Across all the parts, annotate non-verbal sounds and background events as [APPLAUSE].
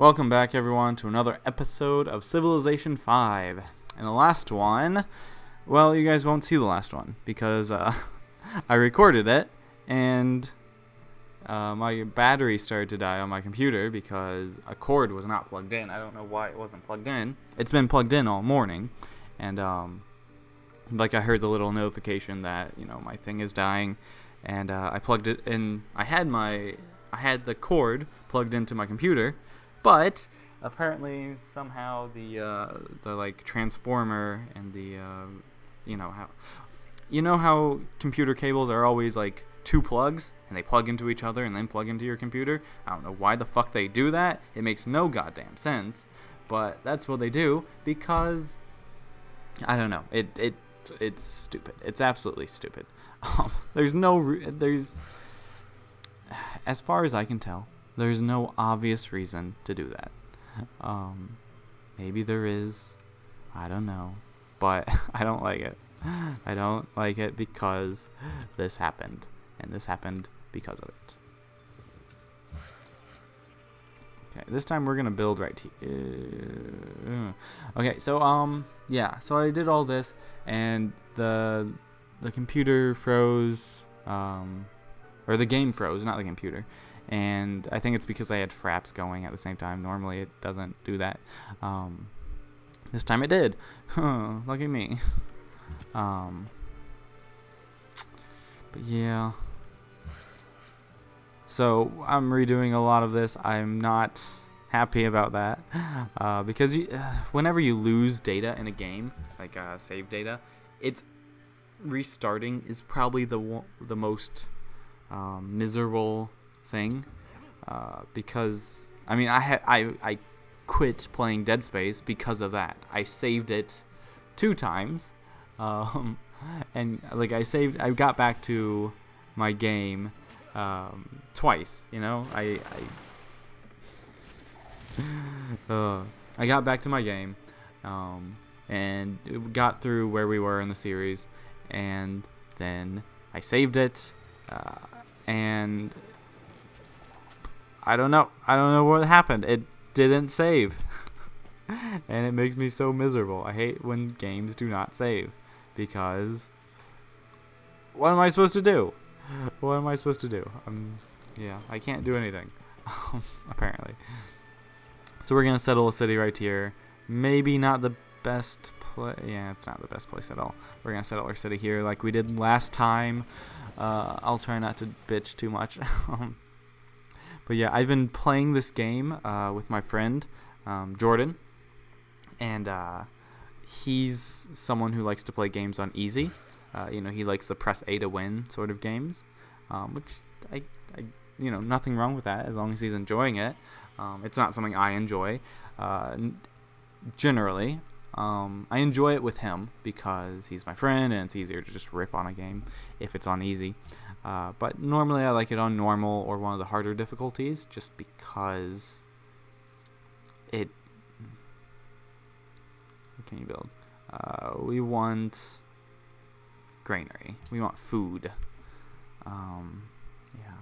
Welcome back, everyone, to another episode of Civilization 5. And the last one, well, you guys won't see the last one because uh, [LAUGHS] I recorded it and uh, my battery started to die on my computer because a cord was not plugged in. I don't know why it wasn't plugged in. It's been plugged in all morning, and um, like I heard the little notification that you know my thing is dying, and uh, I plugged it in. I had my I had the cord plugged into my computer, but apparently somehow the uh, the like transformer and the uh, you know how you know how computer cables are always like two plugs and they plug into each other and then plug into your computer. I don't know why the fuck they do that. It makes no goddamn sense, but that's what they do because I don't know. It it it's stupid. It's absolutely stupid. [LAUGHS] Um, there's no there's as far as I can tell, there's no obvious reason to do that. Um, maybe there is. I don't know, but [LAUGHS] I don't like it. I don't like it because this happened, and this happened because of it. Okay, this time we're gonna build right here. Okay, so um, yeah, so I did all this, and the the computer froze, um, or the game froze, not the computer, and I think it's because I had fraps going at the same time. Normally it doesn't do that. Um, this time it did. Huh, [LAUGHS] look at me. Um, but yeah. So I'm redoing a lot of this. I'm not happy about that [LAUGHS] uh, because you, uh, [SIGHS] whenever you lose data in a game, like uh, save data, it's restarting is probably the the most um, miserable thing uh, because I mean I had I I quit playing Dead Space because of that. I saved it two times, [LAUGHS] um, and like I saved, I got back to my game um, twice. You know, I I, [LAUGHS] uh, I got back to my game, um, and got through where we were in the series, and then I saved it, uh, and I don't know. I don't know what happened. It didn't save. [LAUGHS] and it makes me so miserable. I hate when games do not save because what am I supposed to do? What am I supposed to do? Um, yeah, I can't do anything [LAUGHS] apparently. So we're gonna settle a city right here. Maybe not the best place. Yeah, it's not the best place at all. We're gonna settle our city here like we did last time. Uh, I'll try not to bitch too much. [LAUGHS] But yeah, I've been playing this game uh, with my friend um, Jordan, and uh, he's someone who likes to play games on easy. Uh, you know, he likes the press A to win sort of games, um, which I, I, you know, nothing wrong with that as long as he's enjoying it. Um, it's not something I enjoy. Uh, generally, um, I enjoy it with him because he's my friend and it's easier to just rip on a game if it's on easy. Uh, but normally I like it on normal or one of the harder difficulties just because it. What can you build? Uh, we want granary. We want food. Um, yeah.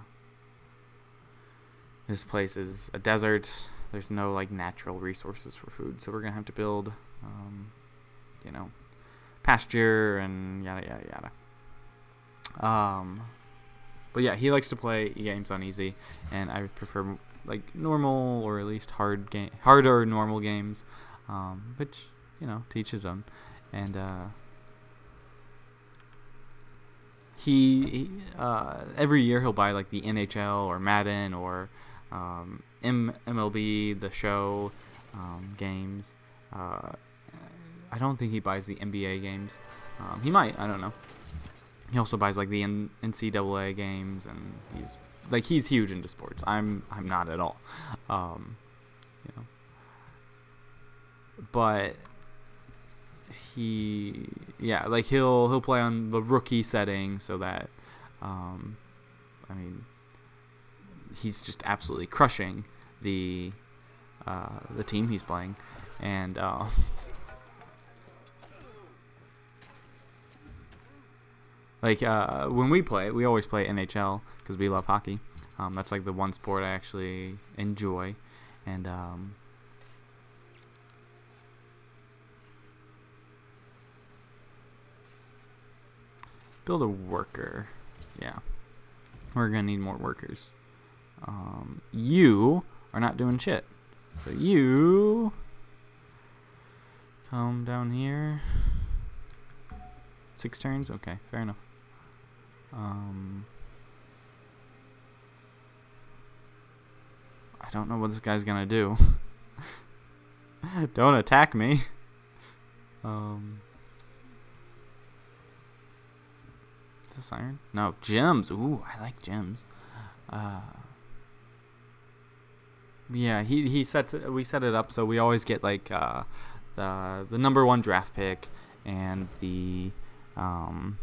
This place is a desert. There's no like natural resources for food, so we're gonna have to build, um, you know, pasture and yada yada yada. Um, but yeah, he likes to play games on easy, and I prefer like normal or at least hard game, harder normal games, um, which you know teaches own. And uh, he, he uh, every year he'll buy like the NHL or Madden or um, M- MLB the Show um, games. Uh, I don't think he buys the NBA games. Um, he might. I don't know he also buys like the NCAA games, and he's like he's huge into sports. I'm I'm not at all, um, you know. But he, yeah, like he'll he'll play on the rookie setting so that, um, I mean, he's just absolutely crushing the uh, the team he's playing, and. Uh, Like uh, when we play, we always play NHL because we love hockey. Um, that's like the one sport I actually enjoy, and um, build a worker. Yeah, we're gonna need more workers. Um, you are not doing shit, so you come down here. Six turns? Okay, fair enough. Um, I don't know what this guy's gonna do. [LAUGHS] don't attack me. Um, is this iron? No, gems. Ooh, I like gems. Uh, yeah, he he sets we set it up so we always get like uh, the the number one draft pick and the um,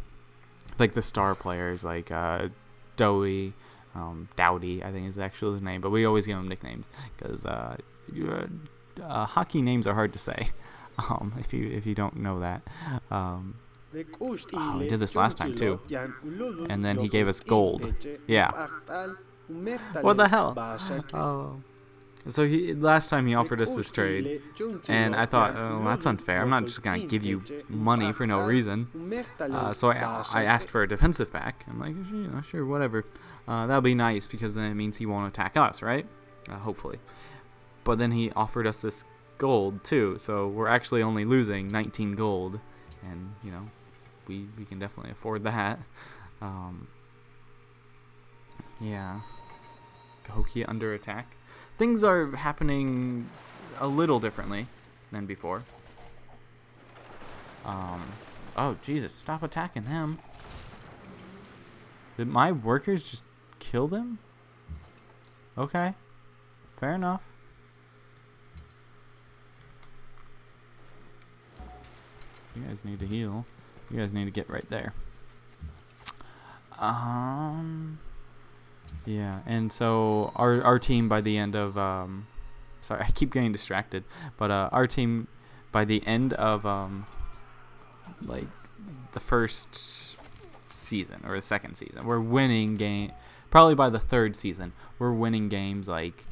like the star players like uh, Dowie, um, Dowdy, I think is actually his name, but we always give him nicknames because uh, uh, hockey names are hard to say. [LAUGHS] Um, if you if you don't know that. Um, oh, we did this last time too. And then he gave us gold. Yeah. What the hell? Oh. So he last time he offered us this trade, and I thought, oh, that's unfair. I'm not just gonna give you money for no reason. Uh, so I, I asked for a defensive pact. I'm like, you know, sure, whatever. Uh, that'll be nice because then it means he won't attack us, right? Uh, hopefully. But then he offered us this gold too, so we're actually only losing 19 gold, and you know, we we can definitely afford that. Um, yeah. Goki under attack things are happening a little differently than before. Um, oh, Jesus, stop attacking him. Did my workers just kill them? Okay, fair enough. You guys need to heal. You guys need to get right there. Um... Yeah, and so our our team by the end of um, sorry, [LAUGHS] I keep getting distracted, but uh, our team by the end of um, like the first season or the second season, we're winning game. Probably by the third season, we're winning games like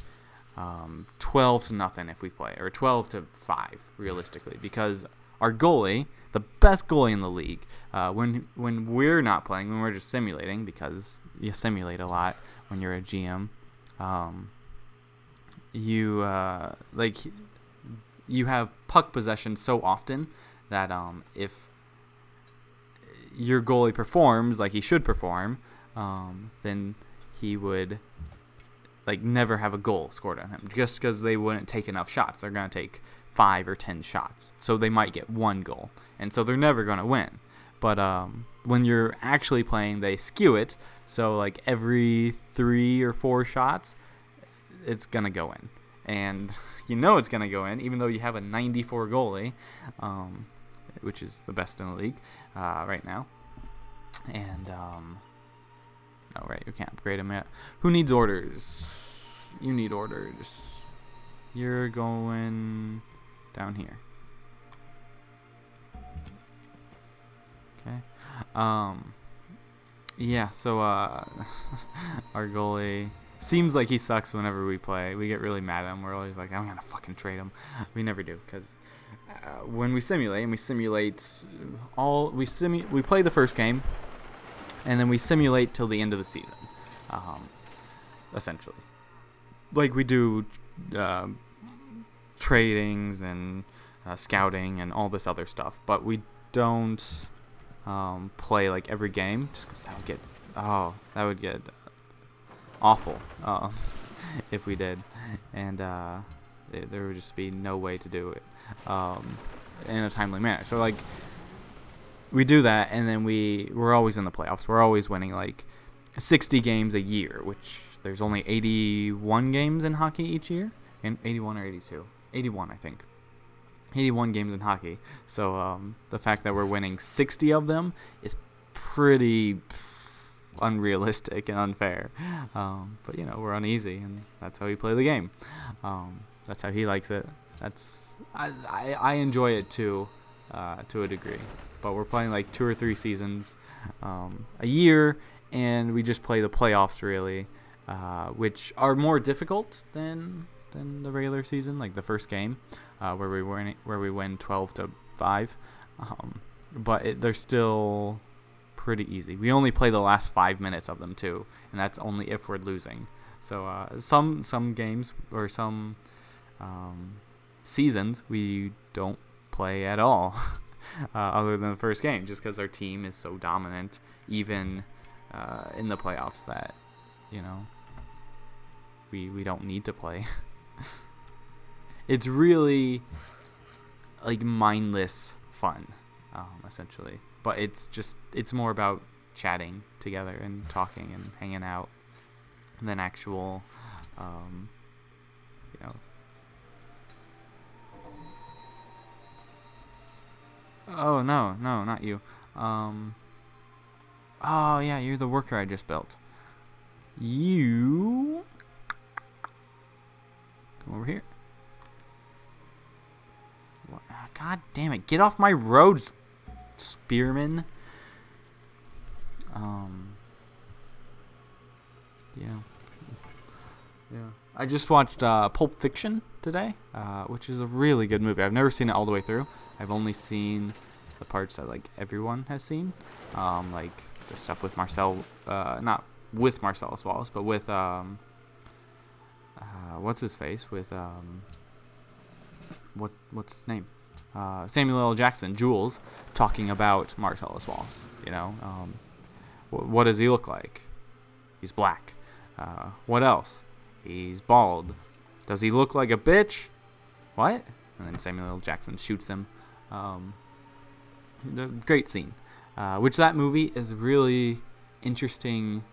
um, 12 to nothing if we play, or 12 to five realistically, because our goalie, the best goalie in the league, uh, when when we're not playing, when we're just simulating, because you simulate a lot when you're a GM. Um, you uh, like you have puck possession so often that um, if your goalie performs like he should perform, um, then he would like never have a goal scored on him just because they wouldn't take enough shots. They're gonna take five or ten shots, so they might get one goal, and so they're never gonna win. But um, when you're actually playing, they skew it so like every three or four shots, it's gonna go in, and [LAUGHS] you know it's gonna go in, even though you have a 94 goalie, um, which is the best in the league uh, right now. And um, oh right, you can't upgrade him yet. Who needs orders? You need orders. You're going down here. Okay. Um. Yeah, so uh, [LAUGHS] our goalie seems like he sucks whenever we play. We get really mad at him. We're always like, I'm gonna fucking trade him. We never do because uh, when we simulate and we simulate all we simu we play the first game and then we simulate till the end of the season, um, essentially. Like we do uh, tradings and uh, scouting and all this other stuff, but we don't um, play like every game, just because that would get oh that would get awful uh, [LAUGHS] if we did, and uh, there, there, would just be no way to do it um, in a timely manner. So like we do that, and then we we're always in the playoffs. We're always winning like 60 games a year, which there's only 81 games in hockey each year, and 81 or 82, 81 I think. 81 games in hockey. So um, the fact that we're winning 60 of them is pretty unrealistic and unfair. Um, but you know we're uneasy, and that's how we play the game. Um, that's how he likes it. That's I, I, I enjoy it too, uh, to a degree. But we're playing like two or three seasons um, a year, and we just play the playoffs really, uh, which are more difficult than than the regular season, like the first game, uh, where we win where we win 12 to five. Um, but it, they're still pretty easy. We only play the last five minutes of them too, and that's only if we're losing. So uh, some some games or some um, seasons we don't play at all, [LAUGHS] uh, other than the first game, just because our team is so dominant, even uh, in the playoffs. That you know we we don't need to play. [LAUGHS] it's really like mindless fun, um, essentially. But it's just it's more about chatting together and talking and hanging out than actual, um, you know. Oh no, no, not you. Um. Oh yeah, you're the worker I just built. You come over here. God damn it. Get off my roads, spearman. Um. Yeah. Yeah. I just watched uh, Pulp Fiction today, uh, which is a really good movie. I've never seen it all the way through. I've only seen the parts that like everyone has seen, um, like the stuff with Marcel, uh, not with Marcellus Wallace, but with um, uh, what's his face with um, what what's his name? uh, Samuel L. Jackson, Jules, talking about Marcellus Wallace. You know, um, wh- what does he look like? He's black. Uh, what else? He's bald. Does he look like a bitch? What? And then Samuel L. Jackson shoots him. Um, the great scene. Uh, which that movie is really interesting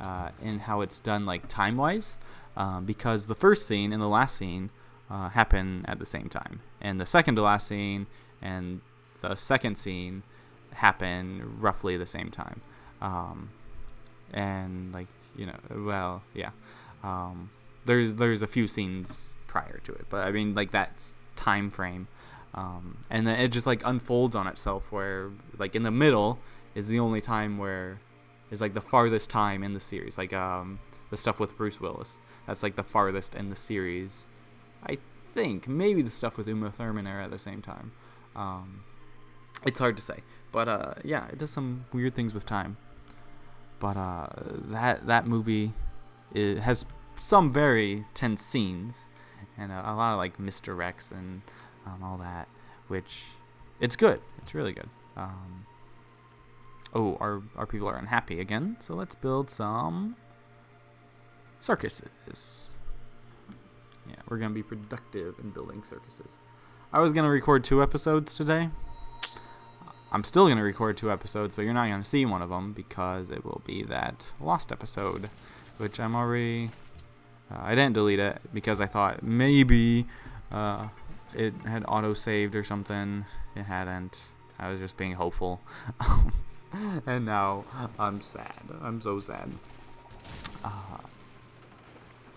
uh, in how it's done, like time wise, um, because the first scene and the last scene uh, happen at the same time, and the second to last scene and the second scene happen roughly the same time. Um, and like you know, well, yeah. Um, there's there's a few scenes prior to it, but I mean like that time frame, um, and then it just like unfolds on itself. Where like in the middle is the only time where is like the farthest time in the series, like um, the stuff with Bruce Willis. That's like the farthest in the series I think maybe the stuff with Uma Thurman are at the same time. Um, it's hard to say, but uh, yeah, it does some weird things with time. But uh, that that movie it has some very tense scenes and a, a lot of like misdirects and um, all that, which it's good. It's really good. Um, oh, our our people are unhappy again, so let's build some circuses. We're gonna be productive in building circuses. I was gonna record two episodes today. I'm still gonna record two episodes, but you're not gonna see one of them because it will be that lost episode, which I'm already. Uh, I didn't delete it because I thought maybe uh, it had auto saved or something. It hadn't. I was just being hopeful. [LAUGHS] and now I'm sad. I'm so sad. Uh,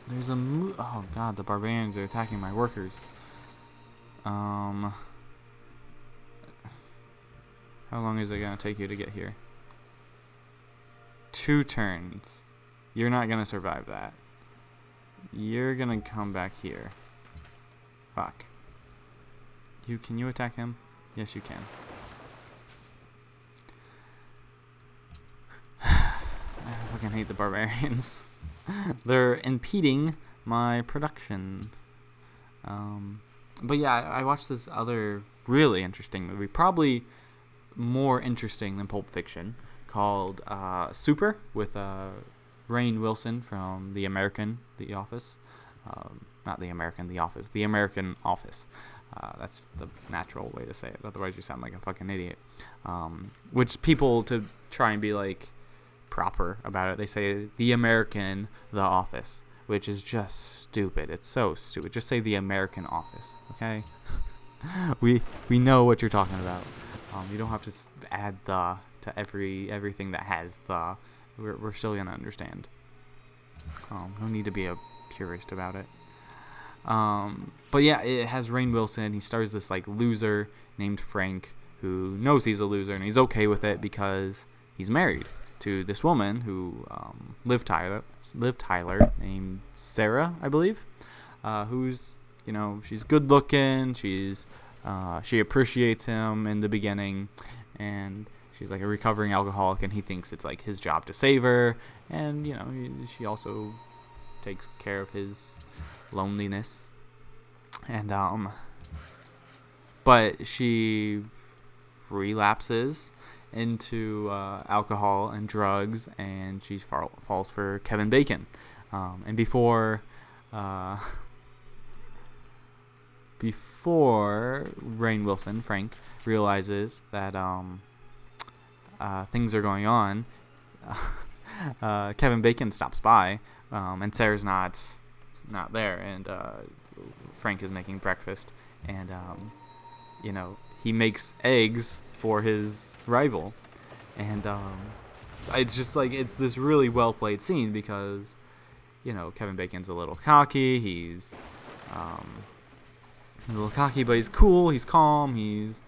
there's a mo- oh god, the barbarians are attacking my workers. Um, how long is it gonna take you to get here? Two turns. You're not gonna survive that. You're gonna come back here. Fuck. You can you attack him? Yes, you can. [SIGHS] I fucking hate the barbarians. [LAUGHS] [LAUGHS] they're impeding my production. Um, but yeah, I, I, watched this other really interesting movie, probably more interesting than Pulp Fiction, called uh, Super with uh, Rainn Wilson from The American, The Office. Um, not The American, The Office. The American Office. Uh, that's the natural way to say it. Otherwise, you sound like a fucking idiot. Um, which people to try and be like, proper about it. They say the American The Office, which is just stupid. It's so stupid. Just say the American Office, okay? [LAUGHS] we we know what you're talking about. Um, you don't have to add the to every everything that has the. We're we're still gonna understand. Um, no need to be a purist about it. Um, but yeah, it has Rainn Wilson. He stars this like loser named Frank who knows he's a loser and he's okay with it because he's married to this woman who um, Liv Tyler, Liv Tyler, named Sarah, I believe. uh, who's you know she's good looking. She's uh, she appreciates him in the beginning, and she's like a recovering alcoholic, and he thinks it's like his job to save her. And you know she also takes care of his loneliness, and um, but she relapses into uh, alcohol and drugs, and she fa- falls for Kevin Bacon. Um, and before, uh, [LAUGHS] before Rainn Wilson, Frank realizes that um, uh, things are going on, [LAUGHS] uh, Kevin Bacon stops by, um, and Sarah's not not there, and uh, Frank is making breakfast, and um, you know he makes eggs for his rival, and um, it's just like it's this really well played scene because you know Kevin Bacon's a little cocky. He's um, a little cocky, but he's cool. He's calm. He's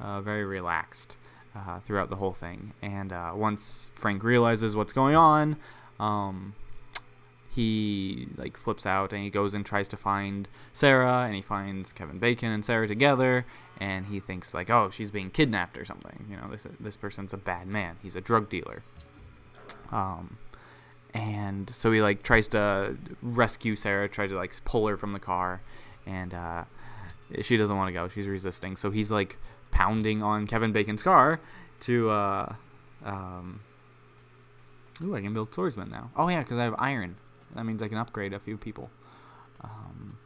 uh, very relaxed uh, throughout the whole thing. And uh, once Frank realizes what's going on, um, he like flips out and he goes and tries to find Sarah, and he finds Kevin Bacon and Sarah together, and he thinks like, oh, she's being kidnapped or something. You know, this this person's a bad man. He's a drug dealer. Um, and so he like tries to rescue Sarah, tries to like pull her from the car, and uh, she doesn't want to go. She's resisting. So he's like pounding on Kevin Bacon's car to. Uh, um, ooh, I can build swordsman now. Oh yeah, because I have iron. That means I can upgrade a few people. Um,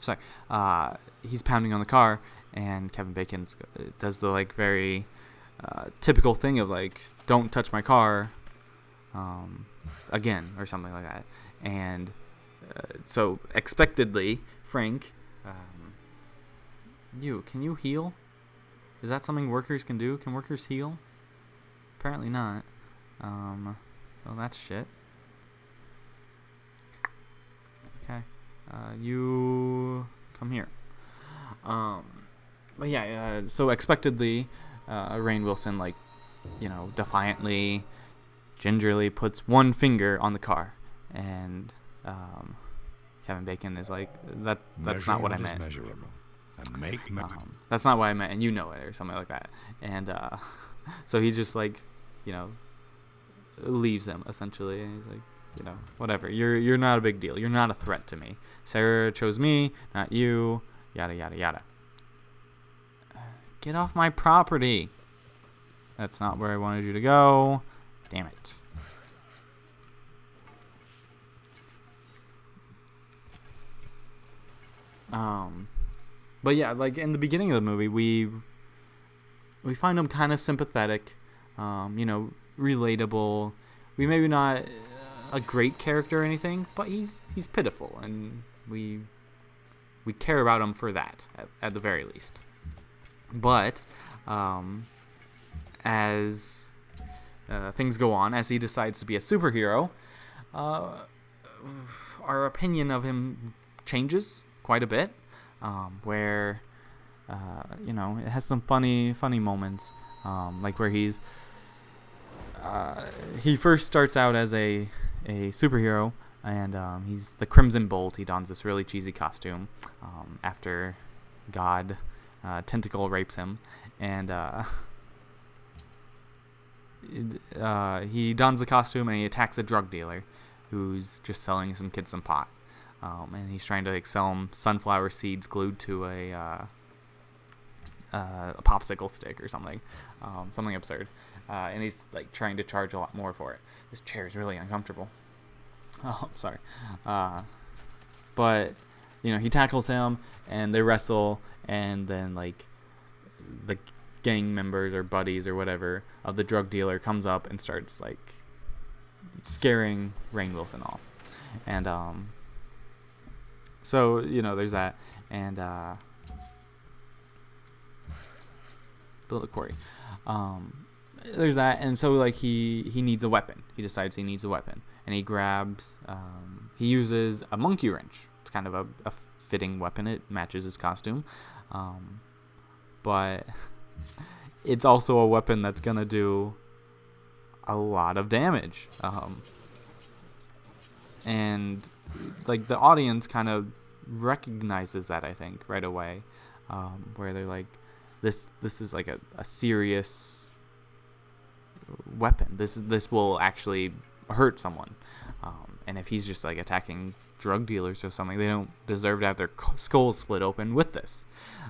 sorry, uh, he's pounding on the car, and Kevin Bacon does the like very uh, typical thing of like, "Don't touch my car," um, again or something like that. And uh, so, expectedly, Frank, um, you can you heal? Is that something workers can do? Can workers heal? Apparently not. Um, well, that's shit. Okay. Uh, you come here. Um, but yeah, uh, so expectedly, uh, Rainn Wilson, like, you know, defiantly, gingerly puts one finger on the car, and um, Kevin Bacon is like, that. That's not what I meant. measurable. And make me- Um, that's not what I meant, and you know it, or something like that. And uh, [LAUGHS] so he just like, you know, leaves him essentially, and he's like, you know, whatever. You're you're not a big deal. You're not a threat to me. Sarah chose me, not you. Yada yada yada. Get off my property. That's not where I wanted you to go. Damn it. Um, but yeah, like in the beginning of the movie, we we find him kind of sympathetic, um, you know, relatable. We maybe not a great character or anything, but he's he's pitiful, and we we care about him for that at, at the very least. But um, as uh, things go on, as he decides to be a superhero, uh, our opinion of him changes quite a bit. Um, where uh, you know it has some funny funny moments, um, like where he's uh, he first starts out as a a superhero, and um, he's the Crimson Bolt. He dons this really cheesy costume um, after God uh, tentacle rapes him, and uh, uh, he dons the costume and he attacks a drug dealer who's just selling some kids some pot. Um, and he's trying to like, sell him sunflower seeds glued to a, uh, uh, a popsicle stick or something, um, something absurd. Uh, and he's like trying to charge a lot more for it. This chair is really uncomfortable. [LAUGHS] Oh, I'm sorry. Uh, but you know, he tackles him and they wrestle, and then like the gang members or buddies or whatever of the drug dealer comes up and starts like scaring Rainn Wilson off, and um, so you know, there's that, and uh, build a quarry. Um, there's that, and so like he he needs a weapon. He decides he needs a weapon, and he grabs. Um, he uses a monkey wrench. It's kind of a, a fitting weapon. It matches his costume, um, but [LAUGHS] it's also a weapon that's gonna do a lot of damage. Um, and like the audience kind of recognizes that I think right away, um, where they're like, this this is like a, a serious weapon. This this will actually hurt someone, um, and if he's just like attacking drug dealers or something, they don't deserve to have their skulls split open with this.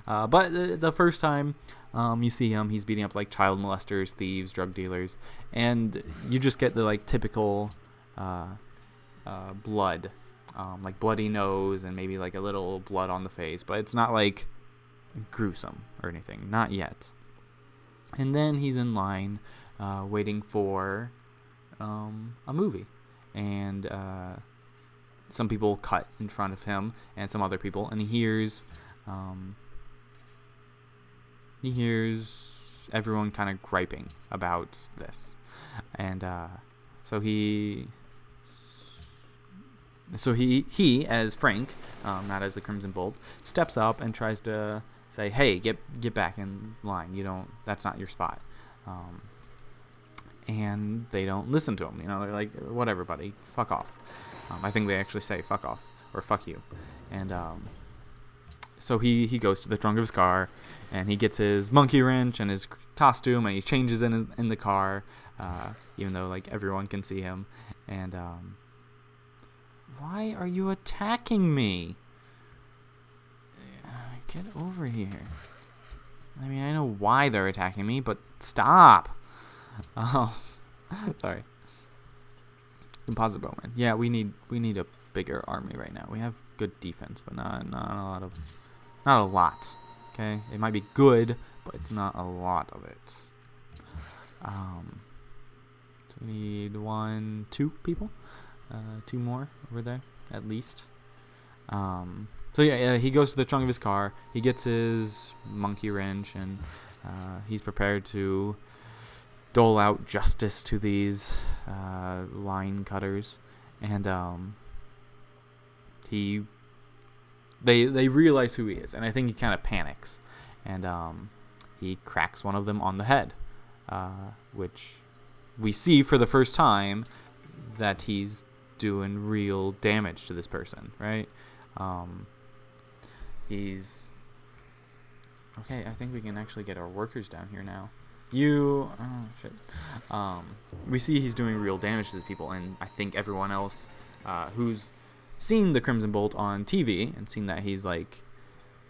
Uh, but the, the, first time um, you see him, he's beating up like child molesters, thieves, drug dealers, and you just get the like typical uh, uh, blood, um, like bloody nose and maybe like a little blood on the face, but it's not like gruesome or anything, not yet. And then he's in line uh, waiting for um, a movie, and uh, some people cut in front of him and some other people, and he hears um, he hears everyone kind of griping about this, and uh, so he so he he as Frank, um, not as the Crimson Bolt, steps up and tries to say, "Hey, get get back in line. You don't. That's not your spot." Um, and they don't listen to him. You know, they're like, "Whatever, buddy. Fuck off." Um, I think they actually say "fuck off" or "fuck you," and um, so he he goes to the trunk of his car, and he gets his monkey wrench and his costume, and he changes in in the car, uh, even though like everyone can see him, and um, why are you attacking me? Get over here. I mean, I know why they're attacking me, but stop. Oh, [LAUGHS] sorry. Composite bowman. Yeah, we need we need a bigger army right now. We have good defense, but not not a lot of not a lot. Okay, it might be good, but it's not a lot of it. Um, so we need one, two people, uh, two more over there at least. Um, so yeah, yeah, he goes to the trunk of his car. He gets his monkey wrench, and uh, he's prepared to dole out justice to these uh, line cutters, and um, he they they realize who he is, and I think he kind of panics, and um, he cracks one of them on the head, uh, which we see for the first time that he's doing real damage to this person, right? Um, he's okay. I think we can actually get our workers down here now. You, oh shit. Um, we see he's doing real damage to the people, and I think everyone else uh, who's seen the Crimson Bolt on TV and seen that he's like,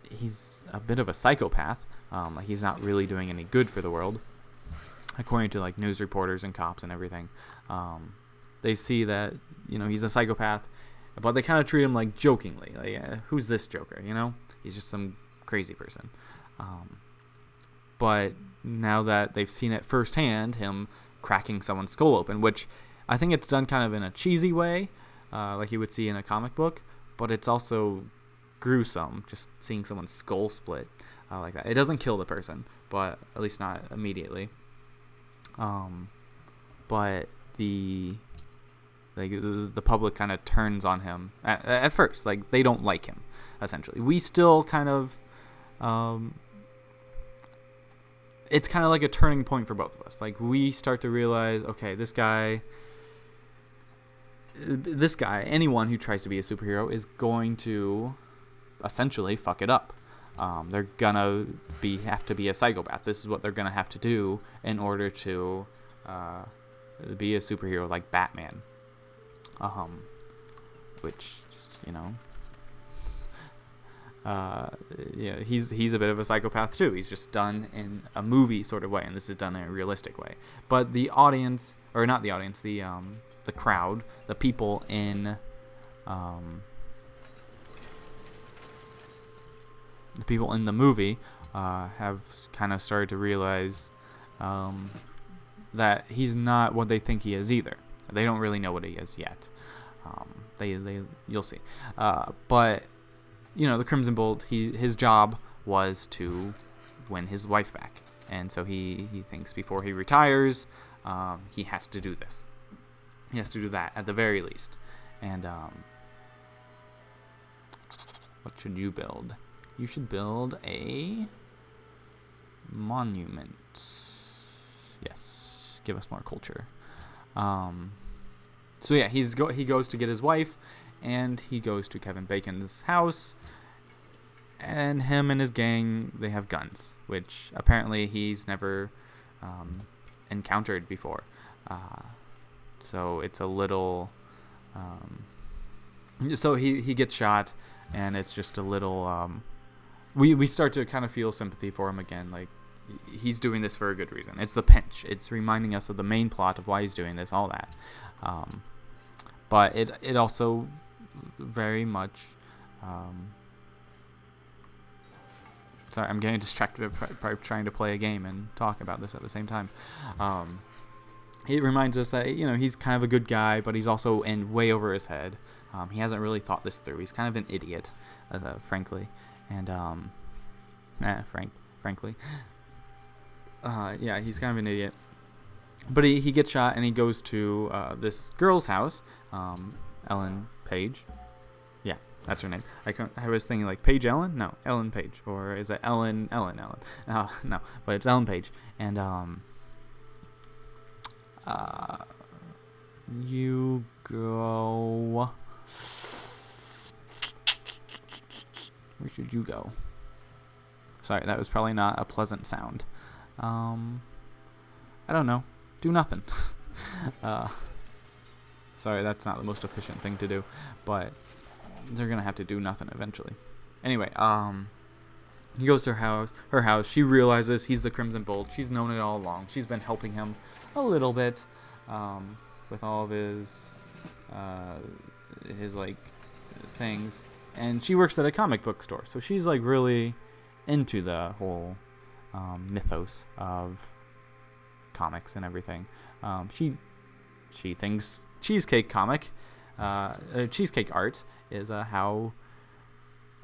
he's a bit of a psychopath. Um, like he's not really doing any good for the world, according to like news reporters and cops and everything. Um, they see that you know he's a psychopath, but they kind of treat him like jokingly, like uh, who's this Joker? You know, he's just some crazy person. Um, but now that they've seen it firsthand, him cracking someone's skull open, which I think it's done kind of in a cheesy way, uh, like you would see in a comic book, but it's also gruesome just seeing someone's skull split uh, like that. It doesn't kill the person, but at least not immediately. Um, but the like the, public kind of turns on him at, at, first. Like they don't like him. Essentially, we still kind of um, it's kind of like a turning point for both of us. Like we start to realize, okay, this guy this guy, anyone who tries to be a superhero is going to essentially fuck it up. Um, they're gonna be have to be a psychopath. This is what they're gonna have to do in order to uh, be a superhero like Batman. Um, which you know, uh, yeah, he's he's a bit of a psychopath too. He's just done in a movie sort of way, and this is done in a realistic way. But the audience, or not the audience, the um, the crowd, the people in um, the people in the movie uh, have kind of started to realize um, that he's not what they think he is either. They don't really know what he is yet. Um, they, they, you'll see. Uh, but you know, the Crimson Bolt, he his job was to win his wife back, and so he he thinks before he retires, um, he has to do this. He has to do that at the very least. And um, what should you build? You should build a monument. Yes, give us more culture. Um, so yeah, he's go he goes to get his wife, and he goes to Kevin Bacon's house. And him and his gang, they have guns, which apparently he's never um, encountered before. Uh, so it's a little. Um, so he, he gets shot, and it's just a little. Um, we, we start to kind of feel sympathy for him again. Like, he's doing this for a good reason. It's the pinch. It's reminding us of the main plot of why he's doing this, all that. Um, but it it also very much. Um, sorry, I'm getting distracted by trying to play a game and talk about this at the same time. Um, it reminds us that you know he's kind of a good guy, but he's also in way over his head. Um, he hasn't really thought this through. He's kind of an idiot, uh, frankly, and um, eh, frank, frankly, uh, yeah, he's kind of an idiot. But he, he gets shot and he goes to uh, this girl's house, um, Ellen Page. Yeah, that's her name. I, I was thinking like Page Ellen? No, Ellen Page. Or is it Ellen, Ellen, Ellen? [LAUGHS] Uh, no, but it's Ellen Page. And, um, uh, you go. Where should you go? Sorry, that was probably not a pleasant sound. Um, I don't know. Do nothing. [LAUGHS] uh, sorry, that's not the most efficient thing to do, but they're gonna have to do nothing eventually. Anyway, um, he goes to her house. Her house. She realizes he's the Crimson Bolt. She's known it all along. She's been helping him a little bit um, with all of his uh, his like things, and she works at a comic book store. So she's like really into the whole um, mythos of comics and everything. Um, she she thinks cheesecake comic, uh, uh, cheesecake art is uh, how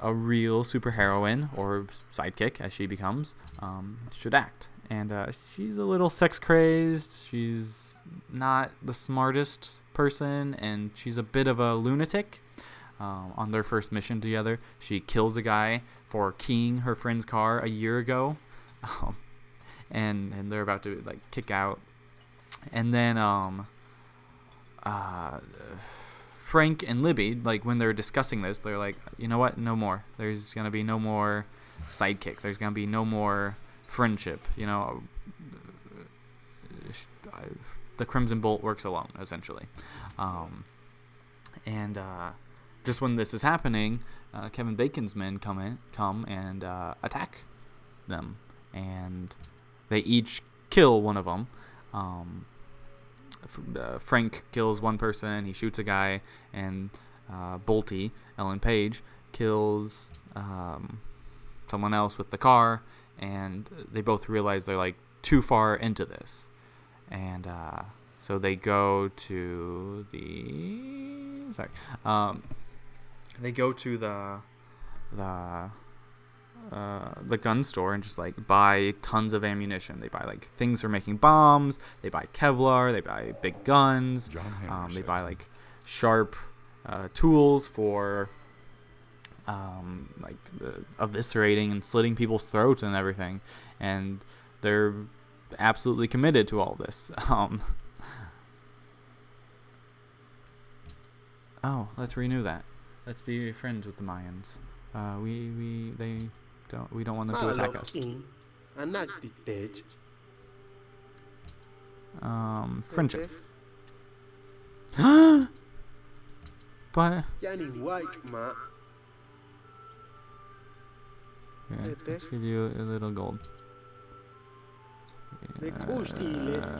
a real superheroine or sidekick, as she becomes, um, should act. And uh, she's a little sex crazed. She's not the smartest person, and she's a bit of a lunatic. Um, on their first mission together, she kills a guy for keying her friend's car a year ago. [LAUGHS] Um, and and they're about to like kick out, and then um, uh, Frank and Libby like when they're discussing this, they're like, you know what, no more. There's gonna be no more sidekick. There's gonna be no more friendship. You know, the Crimson Bolt works alone essentially, um, and uh, just when this is happening, uh, Kevin Bacon's men come in, come and uh, attack them, and they each kill one of them. Um, uh, Frank kills one person. He shoots a guy, and uh, Boltie, Ellen Page, kills um, someone else with the car, and they both realize they're like too far into this, and uh, so they go to the sorry, um, they go to the the uh, the gun store and just like buy tons of ammunition. They buy like things for making bombs. They buy Kevlar. They buy big guns. Um, they buy like sharp uh, tools for um, like uh, eviscerating and slitting people's throats and everything. And they're absolutely committed to all this. [LAUGHS] Um, oh, let's renew that. Let's be friends with the Mayans. Uh, we we they don't we don't want them to attack us. Um, friendship. [GASPS] but yeah, let's give you a little gold. Uh,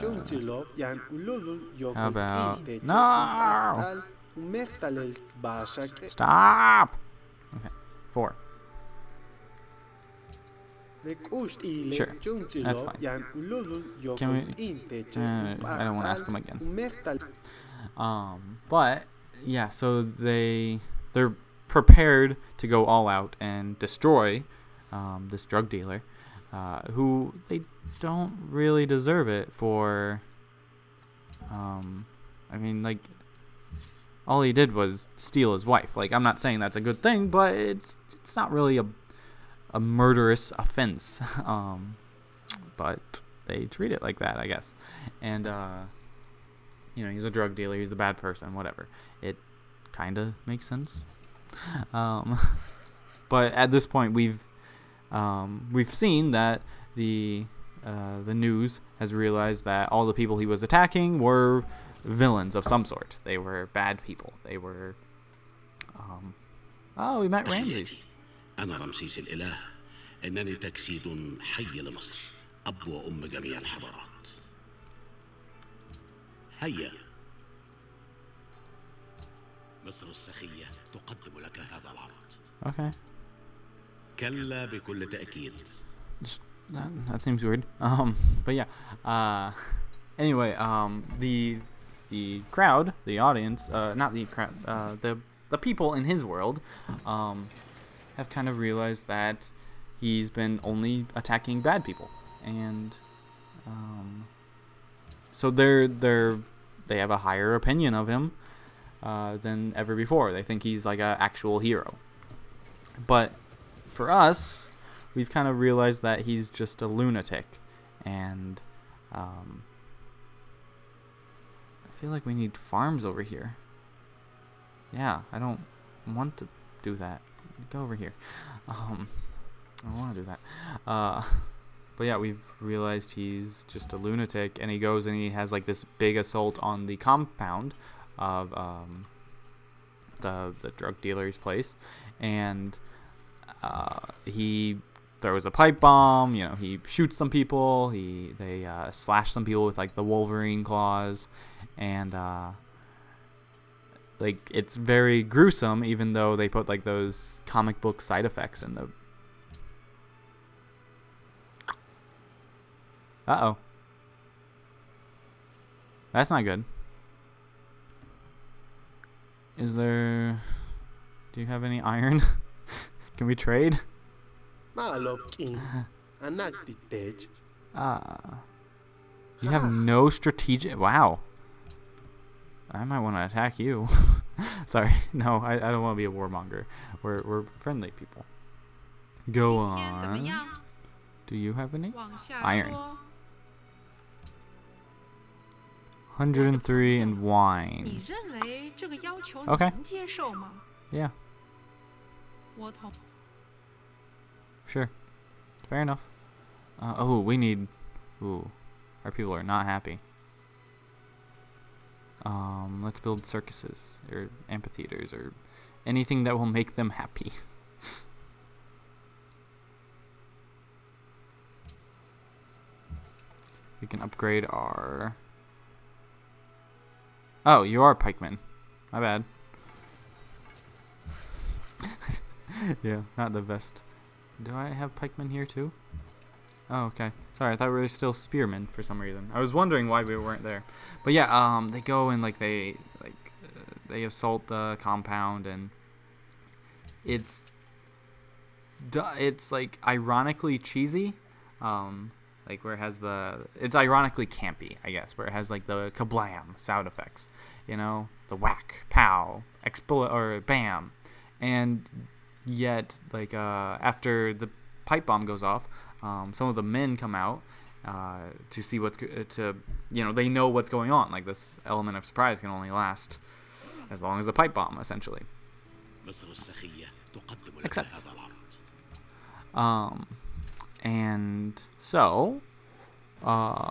how about no? Stop. Okay, four. Sure, that's fine. Can we? Uh, I don't want to ask him again. Um, but yeah, so they they're prepared to go all out and destroy um, this drug dealer, uh, who they don't really deserve it for. Um, I mean, like all he did was steal his wife. Like I'm not saying that's a good thing, but it's it's not really a a murderous offense. [LAUGHS] um, but they treat it like that, I guess. And uh, you know, he's a drug dealer. He's a bad person. Whatever. It kind of makes sense. Um, [LAUGHS] but at this point, we've um, we've seen that the uh, the news has realized that all the people he was attacking were villains of some sort. They were bad people. They were. Um, oh, we met Ramses. أنا رمسيس الإله إنني تجسيد حي لمصر أب وأم جميع الحضارات هيا مصر السخية تقدم لك هذا العرض Okay. كلا بكل تأكيد Just- that, that seems weird. Um, but yeah. Uh, anyway, um, the the crowd, the audience, uh, not the crowd, uh, the the people in his world, um, have kind of realized that he's been only attacking bad people, and um, so they're they're they have a higher opinion of him uh, than ever before. They think he's like a actual hero. But for us, we've kind of realized that he's just a lunatic, and um, I feel like we need farms over here. Yeah, I don't want to do that. Go over here. Um, I don't want to do that. Uh, but yeah, we've realized he's just a lunatic, and he goes and he has like this big assault on the compound of um, the the drug dealer's place, and uh, he throws a pipe bomb. You know, he shoots some people. He they uh, slash some people with like the Wolverine claws, and uh, like it's very gruesome. Even though they put like those comic book side effects in the. Uh oh. That's not good. Is there? Do you have any iron? [LAUGHS] Can we trade? Malopkin, anak titej. Ah. You have no strategic. Wow. I might want to attack you. [LAUGHS] Sorry, [LAUGHS] no, I, I don't want to be a warmonger. We're, we're friendly people. Go on. Do you have any? Iron. 103 and wine. Okay. Yeah. Sure. Fair enough. Uh, oh, we need... Ooh. Our people are not happy. Um, let's build circuses or amphitheaters or anything that will make them happy. [LAUGHS] we can upgrade our. Oh, you are pikemen. My bad. [LAUGHS] yeah, not the best. Do I have pikemen here too? Oh, okay. Sorry, I thought we were still spearmen for some reason. I was wondering why we weren't there. But yeah, um, they go and like they like uh, they assault the compound and it's it's like ironically cheesy. Um, like where it has the it's ironically campy, I guess, where it has like the kablam sound effects, you know, the whack, pow, expl or bam, and yet like uh, after the pipe bomb goes off, um, some of the men come out uh, to see what's to you know they know what's going on. Like this element of surprise can only last as long as the pipe bomb, essentially. Except, um, and so, uh,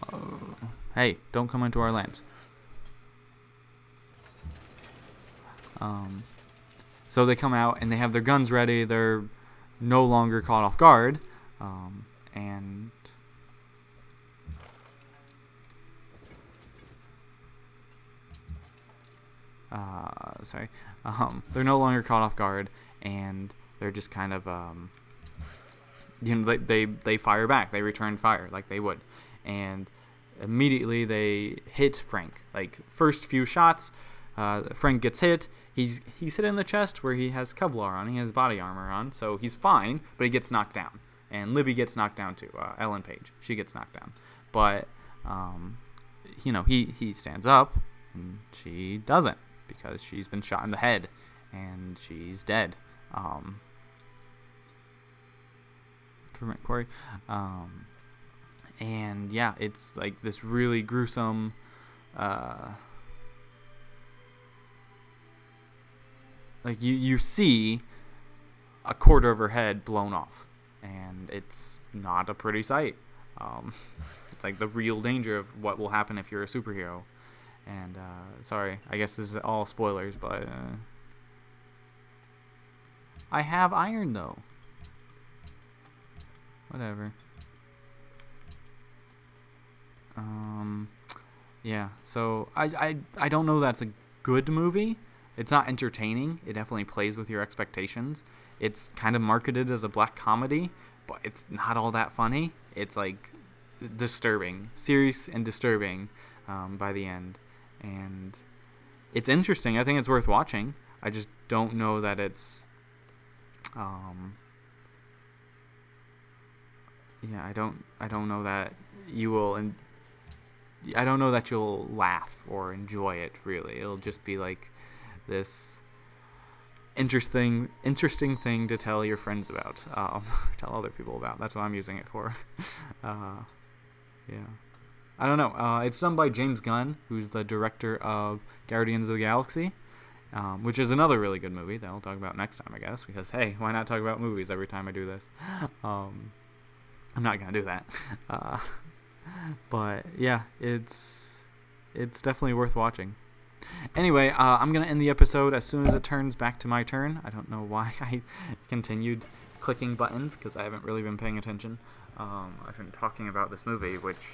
hey, don't come into our lands. Um, so they come out and they have their guns ready. They're no longer caught off guard. Um, and uh, sorry, um, they're no longer caught off guard, and they're just kind of um, you know they, they they fire back. They return fire like they would. And immediately they hit frank. Like first few shots uh, frank gets hit. He's he's hit in the chest where he has kevlar on. He has body armor on so he's fine but he gets knocked down and libby gets knocked down too uh, ellen page she gets knocked down but um, you know he he stands up and she doesn't because she's been shot in the head and she's dead um, for Corey. Um, and yeah, it's like this really gruesome. Uh, like you you see a quarter of her head blown off, and it's not a pretty sight. Um, [LAUGHS] it's like the real danger of what will happen if you're a superhero. And uh, sorry, I guess this is all spoilers, but uh, I have iron though. Whatever. Um, yeah. So I, I I don't know that's a good movie. It's not entertaining. It definitely plays with your expectations. It's kind of marketed as a black comedy, but it's not all that funny. It's like disturbing, serious and disturbing um, by the end, and it's interesting. I think it's worth watching. I just don't know that it's um, yeah, I don't I don't know that you will and I don't know that you'll laugh or enjoy it really. It'll just be like this interesting interesting thing to tell your friends about. Um, [LAUGHS] tell other people about. That's what I'm using it for. [LAUGHS] uh, yeah. I don't know. Uh, it's done by James Gunn, who's the director of Guardians of the Galaxy, um, which is another really good movie that I'll talk about next time, I guess. Because hey, why not talk about movies every time I do this? [LAUGHS] Um, I'm not gonna do that. Uh, but yeah, it's it's definitely worth watching. Anyway, uh, I'm gonna end the episode as soon as it turns back to my turn. I don't know why [LAUGHS] I continued clicking buttons because I haven't really been paying attention. Um, I've been talking about this movie, which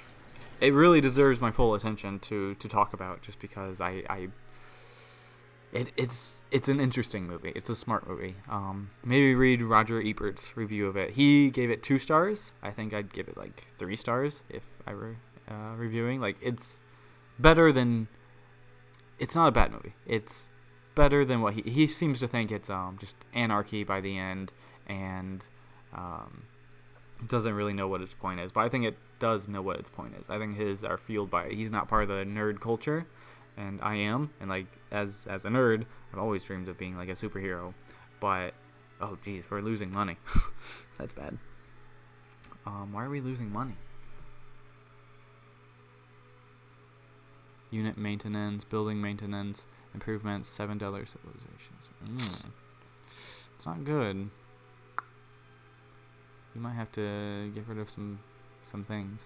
it really deserves my full attention to to talk about, just because I, I it, it's it's an interesting movie. It's a smart movie. Um, maybe read Roger Ebert's review of it. He gave it two stars. I think I'd give it like three stars if I were uh, reviewing. Like it's better than. It's not a bad movie. It's better than what he he seems to think it's um just anarchy by the end and um doesn't really know what its point is. But I think it does know what its point is. I think his are fueled by it. He's not part of the nerd culture and I am, and like as as a nerd, I've always dreamed of being like a superhero. But oh geez, we're losing money. [LAUGHS] That's bad. Um, why are we losing money? Unit maintenance, building maintenance, improvements, seven dollar civilizations. Mm. It's not good. You might have to get rid of some some things.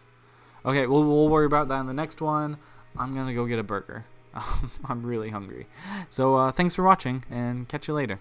Okay, we'll we'll worry about that in the next one. I'm gonna go get a burger. [LAUGHS] I'm really hungry. So uh, thanks for watching, and catch you later.